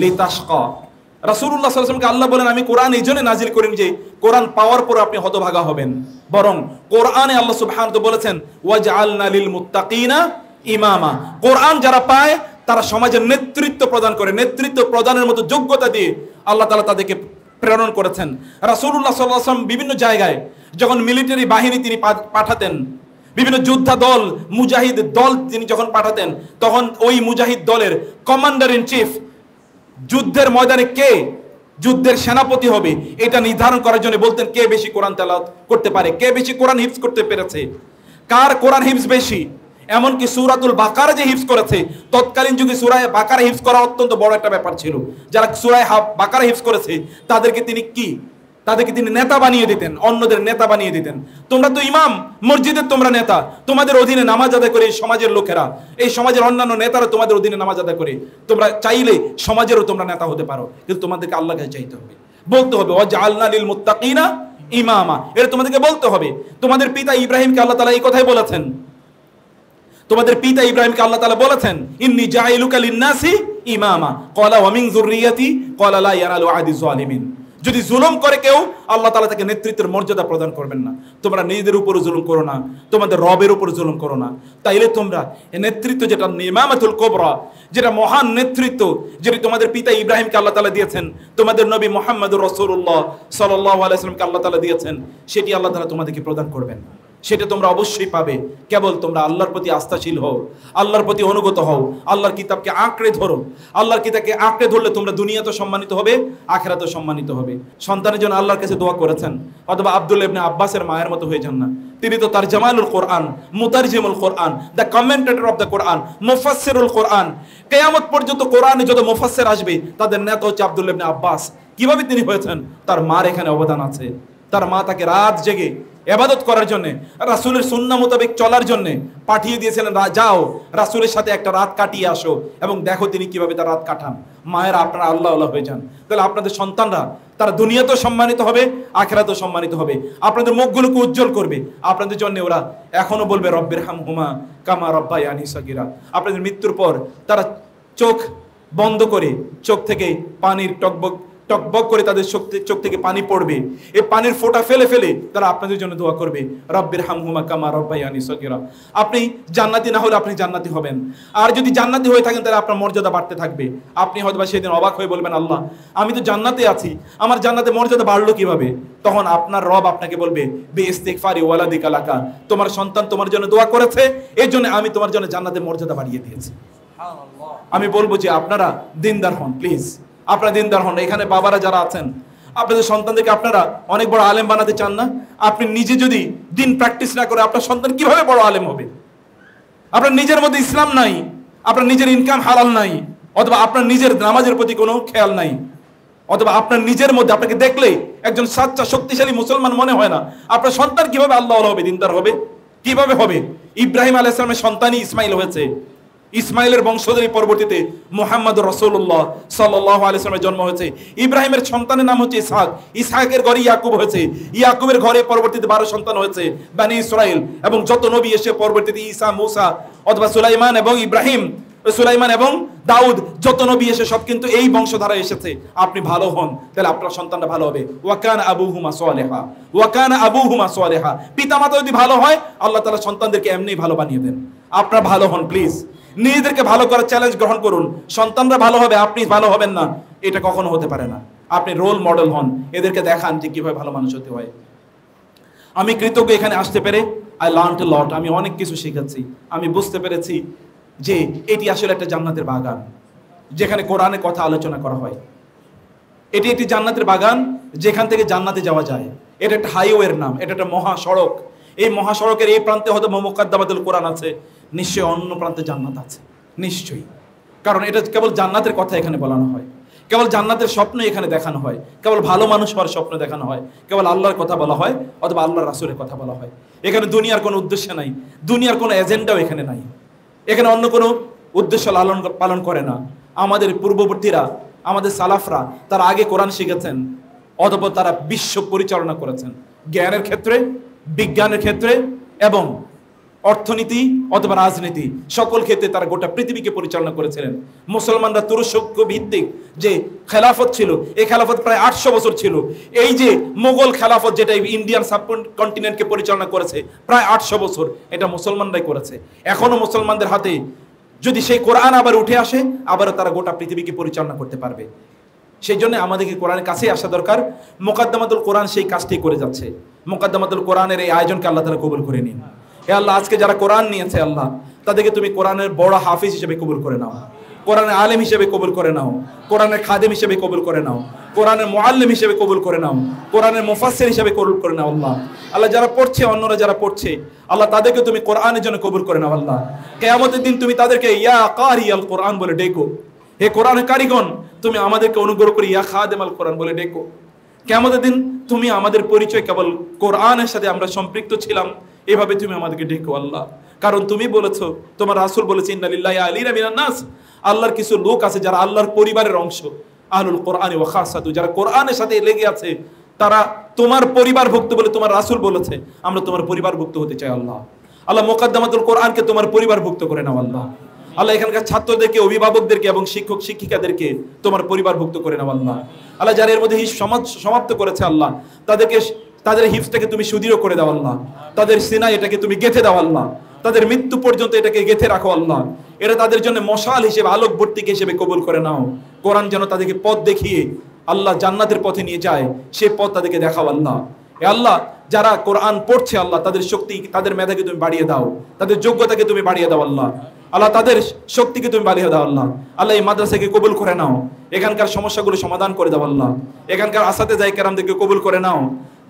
Speaker 1: লিতাশকা। রাসূলুল্লাহ সাল্লাল্লাহু আলাইহি আল্লাহ বলেন, আমি কোরআন এই জন্য নাজিল করিনি যে কোরআন পাওয়ার পর আপনি হতভাগা হবেন। বরং কোরআনে আল্লাহ তাআলা বলেছেন, ওয়াজআলনা লিল মুত্তাকিনা ইমামা। কোরআন যারা পায় তারা সমাজের নেতৃত্ব প্রদান করে, নেতৃত্ব প্রদানের মতো যোগ্যতা দিয়ে আল্লাহ তালা তাদেরকে প্রেরণ করেছেন। আলাইহি ওয়াসাল্লাম বিভিন্ন জায়গায় যখন মিলিটারি বাহিনী তিনি পাঠাতেন, বিভিন্ন যোদ্ধা দল, মুজাহিদ দল তিনি যখন পাঠাতেন, তখন ওই মুজাহিদ দলের কমান্ডার ইন চিফ যুদ্ধের ময়দানে কে? যুদ্ধের সেনাপতি হবে, এটা নির্ধারণ করার জন্য বলতেন, কে বেশি কোরআন তেলাওয়াত করতে পারে, কে বেশি কোরআন হিফজ করতে পেরেছে, কার কোরআন হিফজ বেশি? এমনকি সুরাতুল বাকারা যে হিফজ করেছে, তৎকালীন যুগে সুরায় বাকারা হিফজ করা অত্যন্ত বড় একটা ব্যাপার ছিল। যারা সুরায় বাকারা হিফজ করেছে, তাদেরকে তিনি কি? তাদেরকে তিনি নেতা বানিয়ে দিতেন, অন্যদের নেতা বানিয়ে দিতেন। তোমরা তো ইমাম, মসজিদের তোমরা নেতা। তোমাদের অধীনে নামাজ আদায় করে এই সমাজের লোকেরা। এই সমাজের অন্যান্য নেতারা তোমাদের অধীনে নামাজ আদায় করে। তোমরা চাইলে সমাজেরও তোমরা নেতা হতে পারো, কিন্তু তোমাদেরকে আল্লাহকে চাইতে হবে। বলতে হবে ও আল্লাহ লিল মুত্তাকিনা ইমামা। এটা তোমাদেরকে বলতে হবে। তোমাদের পিতা ইব্রাহিমকে আল্লাহ তালা এই কথাই বলেছেন তোমাদের পিতা ইব্রাহিমকে আল্লাহ তাআলা বলেছেন, ইন্নি জাইলুকা লিন্নাসি ইমামা। ক্বালা ওয়া মিন যুররিয়াতি? ক্বালা লা ইয়ানালু আদি যালিমিন। যদি জুলুম করে কেউ, আল্লাহ তাআলা তাকে নেতৃত্বের মর্যাদা প্রদান করবেন না। তোমরা নিজেদের উপর জুলুম করো না, তোমাদের রবের উপর জুলুম করো না। তাইলে তোমরা নেতৃত্ব যেটা ইমামাতুল কোবরা, যেটা মহান নেতৃত্ব, যেটি তোমাদের পিতা ইব্রাহিমকে আল্লাহ তাআলা দিয়েছেন, তোমাদের নবী মুহাম্মদুর রসুল্লাহ সাল্লাল্লাহু আলাইহি সাল্লামকে আল্লাহ তালা দিয়েছেন, সেটি আল্লাহ তালা তোমাদেরকে প্রদান করবেন সেটা তোমরা অবশ্যই পাবে। কেবল তোমরা আল্লাহর প্রতি আস্থাশীল হও, আল্লাহর প্রতি অনুগত হও, আল্লাহর কিতাবকে আঁকড়ে ধরো। আল্লাহর কিতাবকে আঁকড়ে ধরলে তোমরা দুনিয়াতে সম্মানিত হবে আখেরাতে সম্মানিত হবে। সন্তানের জন্য আল্লাহর কাছে দোয়া করেছেন। অথবা আব্দুল ইবনে আব্বাসের মায়ের মতো হয়ে যান না। তিনি তো তার জামালুল কোরআন, মুতারজিমুল কোরআন, the commentator of the Quran, মুফাসসিরুল কোরআন। কেয়ামত পর্যন্ত কোরআনে যত মুফাসসির আসবে, তাদের নেতা হচ্ছে আব্দুল ইবনে আব্বাস। কীভাবে তিনি হয়েছেন? তার মার এখানে অবদান আছে। তার মা তাকে রাত জেগে এবাদত করার জন্য, রাসূলের সুন্না মোতাবেক চলার জন্য পাঠিয়ে দিয়েছিলেন যাও, রাসূলের সাথে একটা রাত কাটিয়ে আসো এবং দেখো তিনি কীভাবে তার রাত কাটান। মায়েরা আপনারা আল্লাহ আল্লাহ হয়ে যান। তাহলে আপনাদের সন্তানরা, তারা দুনিয়াতেও সম্মানিত হবে, আখেরাতেও সম্মানিত হবে। আপনাদের মুখগুলোকে উজ্জ্বল করবে। আপনাদের জন্য ওরা এখনও বলবে, রব্বের হাম হুমা কামা রব্বাই আনি সাকিরা আপনাদের মৃত্যুর পর তারা চোখ বন্ধ করে, চোখ থেকে পানির টকবক টকবক করে তাদের শক্তি চোখ থেকে পানি পড়বে। এই পানির ফোঁটা ফেলে ফেলে তারা আপনাদের জন্য দোয়া করবে। রব্বির হামহুমা কামা রব্বাইয়ানি সগীরা। আপনি জান্নাতি না হলে আপনি জান্নাতি হবেন। আর যদি জান্নাতি হয়ে থাকেন তাহলে আপনার মর্যাদা বাড়তে থাকবে। আপনি হয়তো বা সেদিন অবাক হয়ে বলবেন আল্লাহ আমি তো জান্নাতে আছি। আমার জান্নাতে মর্যাদা বাড়লো কীভাবে? তখন আপনার রব আপনাকে বলবে বে ইস্তিগফারি ওয়ালাদিক আলাকা তোমার সন্তান তোমার জন্য দোয়া করেছে। এর জন্য আমি তোমার জন্য জান্নাতের মর্যাদা বাড়িয়ে দিয়েছি। আমি বলব যে আপনারা দিনদার হন প্লিজ। আপনারা দিনদার হন এখানে বাবারা যারা আছেন, আপনাদের সন্তানদেরকে আপনারা অনেক বড় আলেম বানাতে চান না? আপনি নিজে যদি দিন প্র্যাকটিস না করে আপনার সন্তান কীভাবে বড় আলেম হবে? আপনার নিজের মধ্যে ইসলাম নাই, আপনার নিজের ইনকাম হালাল নাই, অথবা আপনার নিজের নামাজের প্রতি কোনো খেয়াল নাই, অথবা আপনার নিজের মধ্যে আপনাকে দেখলে একজন সাচ্চা শক্তিশালী মুসলমান মনে হয় না। আপনার সন্তান কীভাবে আল্লাহ হবে, দিনদার হবে? কীভাবে হবে? ইব্রাহিম আলাইসলামের সন্তানই ইসমাইল হয়েছে। ইসমাইলের বংশধরী পরবর্তীতে মোহাম্মদ রসুল্লাহ সাল্লাহ আলিয়ামের জন্ম হয়েছে। ইব্রাহিমের সন্তানের নাম হচ্ছে ইসহাক। ইসহাকের ঘরে ইয়াকুব হয়েছে। ইয়াকুবের ঘরে পরবর্তীতে বারো সন্তান হয়েছে, বানি ইসরাইল। এবং যত নবী এসে পরবর্তীতে ঈসা, মুসা অথবা সুলাইমান এবং ইব্রাহিম, সুলাইমান এবং দাউদ, যত নবী এসে সব কিন্তু এই বংশধারা এসেছে। আপনি ভালো হন, তাহলে আপনার সন্তানটা ভালো হবে। ওয়াকান আবু হুমা সোয়ালেহা ওয়াকান আবু হুমা সোয়ালেহা পিতামাতা যদি ভালো হয়, আল্লাহ তালা সন্তানদেরকে এমনি ভালো বানিয়ে দেন। আপনার ভালো হন, প্লিজ। নিজেদেরকে ভালো করার চ্যালেঞ্জ গ্রহণ করুন। সন্তানরা ভালো হবে, আপনি ভালো হবেন না। এটা কখনো হতে পারে না। আপনি রোল মডেল হন, এদেরকে দেখান যে কীভাবে ভালো মানুষ হতে হয়। আমি কৃতজ্ঞ এখানে আসতে পেরে। আই লার্ন টু লট আমি অনেক কিছু শিখেছি। আমি বুঝতে পেরেছি যে এটি আসলে একটা জান্নাতের বাগান, যেখানে কোরআনে কথা আলোচনা করা হয়। এটি একটি জান্নাতের বাগান, যেখান থেকে জান্নাতে যাওয়া যায়। এটা একটা হাইওয়ের নাম, এটা একটা মহাসড়ক। এই মহাসড়কের এই প্রান্তে হয়তো মোকাদ্দাবাদুল কোরআন আছে। নিশ্চয়ই অন্য প্রান্তে জান্নাত আছে। নিশ্চয়ই। কারণ এটা কেবল জান্নাতের কথা এখানে বলানো হয়। কেবল জান্নাতের স্বপ্ন এখানে দেখানো হয়। কেবল ভালো মানুষ হওয়ার স্বপ্ন দেখানো হয়। কেবল আল্লাহর কথা বলা হয় অথবা আল্লাহর রাসুলের কথা বলা হয়। এখানে দুনিয়ার কোনো উদ্দেশ্য নাই। দুনিয়ার কোনো এজেন্ডাও এখানে নাই। এখানে অন্য কোনো উদ্দেশ্য লালন পালন করে না। আমাদের পূর্ববর্তীরা, আমাদের সালাফরা, তারা আগে কোরআন শিখেছেন অথবা তারা বিশ্ব পরিচালনা করেছেন। জ্ঞানের ক্ষেত্রে, বিজ্ঞানের ক্ষেত্রে এবং অর্থনীতি অথবা রাজনীতি, সকল ক্ষেত্রে তারা গোটা পৃথিবীকে পরিচালনা করেছিলেন। মুসলমানরা তুরস্ক ভিত্তিক যে খেলাফত ছিল এই খেলাফত প্রায় আটশো বছর ছিল। এই যে মোগল খেলাফত যেটা ইন্ডিয়ান সাব কন্টিনেন্টকে পরিচালনা করেছে, প্রায় আটশো বছর এটা মুসলমানরাই করেছে। এখনও মুসলমানদের হাতে যদি সেই কোরআন আবার উঠে আসে, আবারও তারা গোটা পৃথিবীকে পরিচালনা করতে পারবে। সেই জন্য আমাদেরকে কোরআনের কাছেই আসা দরকার। মোকাদ্দমাতুল কোরআন সেই কাজটি করে যাচ্ছে। মোকাদ্দমাতুল কোরআনের এই আয়োজনকে আল্লাহ তারা কবুল করে নিন। হে আল্লাহ, আজকে যারা কোরআন নিয়েছে আল্লাহ, তাদেরকে তুমি কোরআনের বড় হাফিজ হিসেবে কবুল করে নাও। কোরআনের আলেম হিসেবে কবুল করে নাও। কোরআনের খাদেম হিসেবে কবুল করে নাও। কোরআনের মোয়াল্লিম হিসেবে কবুল করে নাও। কোরআনের মুফাসসির হিসেবে কবুল করে নাও আল্লাহ। আল্লাহ, যারা পড়ছে, অন্যরা যারা পড়ছে, আল্লাহ, তাদেরকে তুমি কোরআনের জন্য কবুল করে নাও আল্লাহ। কেয়ামতের দিন তুমি তাদেরকে ইয়া কারি আল কোরআন বলে ডেকো। হে কোরআনের কারিগণ, তুমি আমাদেরকে অনুগ্রহ করে ইয়া খাদেম আল কোরআন বলে ডেকো। কেমতের দিন তুমি আমাদের পরিচয় কেবল কোরআনের সাথে আমরা সম্পৃক্ত ছিলাম এভাবে তুমি আমাদেরকে ডেকো আল্লাহ। কারণ তুমি বলেছ, তোমার রাসুল বলেছে ইন্নালিল্লাহ আলীরা মিনান নাস আল্লাহর কিছু লোক আছে যারা আল্লাহর পরিবারের অংশ। আহলুল কোরআন ও খাসাতু, যারা কোরআনের সাথে লেগে আছে, তারা তোমার পরিবারভুক্ত বলে তোমার রাসুল বলেছে, আমরা তোমার পরিবার পরিবারভুক্ত হতে চাই আল্লাহ। আল্লাহ মোকাদ্দামাতুল কোরআনকে তোমার পরিবার পরিবারভুক্ত করে নাও আল্লাহ। আল্লাহ এখানকার ছাত্রদেরকে, অভিভাবকদেরকে এবং শিক্ষক, শিক্ষিকাদেরকে তোমার পরিবার পরিবারভুক্ত করে নাও আল্লাহ। আল্লাহ যারা এর মধ্যে হিস সমাপ্ত করেছে আল্লাহ, তাদেরকে তাদের হিপসটাকে তুমি সুদৃঢ় করে দাও আল্লাহ। তাদের সিনা এটাকে তুমি গেথে দাও আল্লাহ। তাদের মৃত্যু পর্যন্ত এটাকে গেথে রাখো আল্লাহ। এটা তাদের জন্য মশাল হিসেবে, আলোকবর্তিক হিসেবে কবুল করে নাও। কোরআন যেন তাদেরকে পথ দেখিয়ে আল্লাহ জান্নাতের পথে নিয়ে যায়, সে পথ তাদেরকে দেখাও আল্লাহ। এ আল্লাহ, যারা কোরআন পড়ছে আল্লাহ, তাদের শক্তি, তাদের মেধাকে তুমি বাড়িয়ে দাও। তাদের যোগ্যতাকে তুমি বাড়িয়ে দাও আল্লাহ। আল্লাহ, তাদের শক্তিকে তুমি বাড়িয়ে দাও আল্লাহ। আল্লাহ, এই মাদ্রাসাকে কবুল করে নাও। এখানকার সমস্যাগুলো সমাধান করে দাও আল্লাহ। এখানকার আসাতে যাই কেরামদেরকে কবুল করে নাও।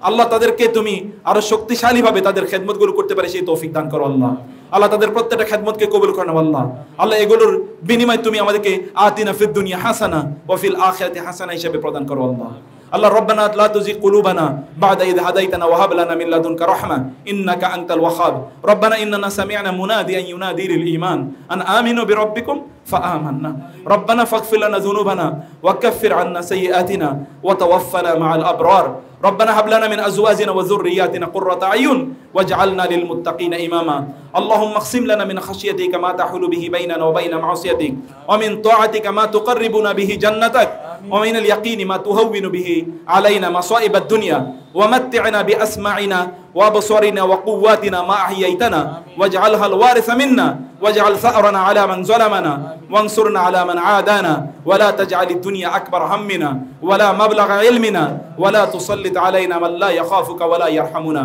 Speaker 1: আল্লাহ তাদেরকে তুমি আরও শক্তিশালী ভাবে তাদের খেদমতগুলো করতে পারে, সেই তৌফিক দান করো আল্লাহ। আল্লাহ তাদের প্রত্যেকটা খেদমতকে কবুল করেন আল্লাহ। আল্লাহ এগুলোর বিনিময়ে তুমি আমাদেরকে আতিনা ফিদ দুনিয়া হাসানা ওয়াফিল আখিরাতি হাসানা হিসেবে প্রদান করো আল্লাহ। আল্লাহ রব্বানা লা তুযিগ কুলুবানা বাদা ইদ হাদাইতানা ওয়া হাব লানা মিন লাদুনকা রাহমা ইন্নাকা আনতাল ওয়াহাব। রব্বানা ইন্নানা সামি'না মুনাদিয়ান ইউনাদি লিল ঈমান। আন আমিনু বিরব্বিকুম فآمنا. ربنا فاغفر لنا ذنوبنا وكفر عنا سيئاتنا وتوفنا مع الأبرار. ربنا هب لنا من أزواجنا وذرياتنا قرة أعين واجعلنا للمتقين إماما. اللهم اقسم لنا من خشيتك ما تحول به بيننا وبين معصيتك ومن طاعتك ما تقربنا به جنتك ومن اليقين ما تهون به علينا مصائب الدنيا. ومتعنا بأسماعنا وأبصارنا وقواتنا ما أحييتنا. واجعلها الوارث منا. واجعل ثأرنا على من ظلمنا. وانصرنا على من عادانا. ولا تجعل الدنيا أكبر همنا. ولا مبلغ علمنا. ولا تسلط علينا من لا يخافك ولا يرحمنا.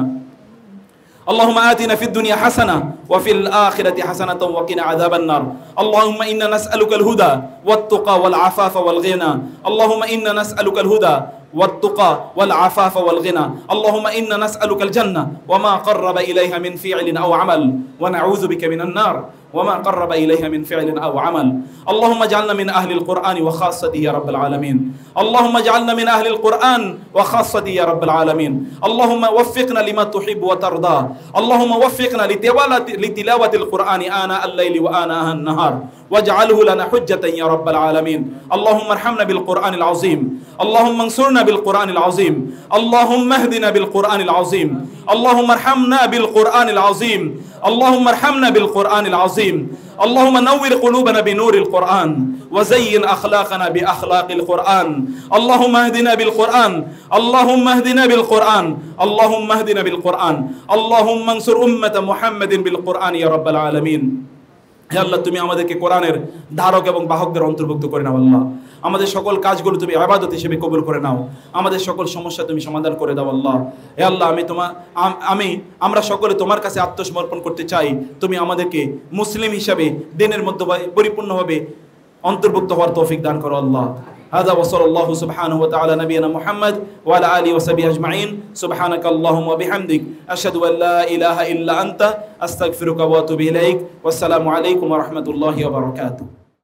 Speaker 1: اللهم آتنا في الدنيا حسنة وفي الآخرة حسنة وقنا عذاب النار. اللهم إنا نسألك الهدى والتقى والعفاف والغنى. اللهم إنا نسألك الهدى والتقى والعفاف والغنى. اللهم إنا نسألك الجنة وما قرب إليها من فعل أو عمل ونعوذ بك من النار وما قرب إليها من فعل أو عمل. اللهم اجعلنا من أهل القرآن وخاصته يا رب العالمين. اللهم اجعلنا من أهل القرآن وخاصته يا رب العالمين. اللهم وفقنا لما تحب وترضى. اللهم وفقنا لتلاوة القرآن آناء الليل وآناء النهار. واجعله لنا حجة يا رب العالمين. اللهم ارحمنا بالقرآن العظيم. اللهم انصرنا بالقرآن العظيم. اللهم اهدنا بالقرآن العظيم. اللهم ارحمنا بالقرآن العظيم. اللهم ارحمنا بالقرآن العظيم. اللهم نور قلوبنا بنور القرآن. وزين أخلاقنا بأخلاق القرآن. اللهم اهدنا بالقرآن. اللهم اهدنا بالقرآن. اللهم اهدنا بالقرآن. اللهم انصر أمة محمد بالقرآن يا رب العالمين. হে আল্লাহ, তুমি আমাদেরকে কোরআনের ধারক এবং বাহকদের অন্তর্ভুক্ত করে নাও আল্লাহ। আমাদের সকল কাজগুলো তুমি আবাদত হিসেবে কবুল করে নাও। আমাদের সকল সমস্যা তুমি সমাধান করে দাও আল্লাহ। হে আল্লাহ, আমি তোমার আমি, আমরা সকলে তোমার কাছে আত্মসমর্পণ করতে চাই। তুমি আমাদেরকে মুসলিম হিসাবে দিনের মধ্যে পরিপূর্ণভাবে অন্তর্ভুক্ত হওয়ার তৌফিক দান করো আল্লাহ। هذا وصلى الله سبحانه وتعالى نبينا محمد وعلى آله وصحبه أجمعين. سبحانك اللهم وبحمدك. أشهد أن لا إله إلا أنت. أستغفرك وأتوب إليك. والسلام عليكم ورحمة الله وبركاته.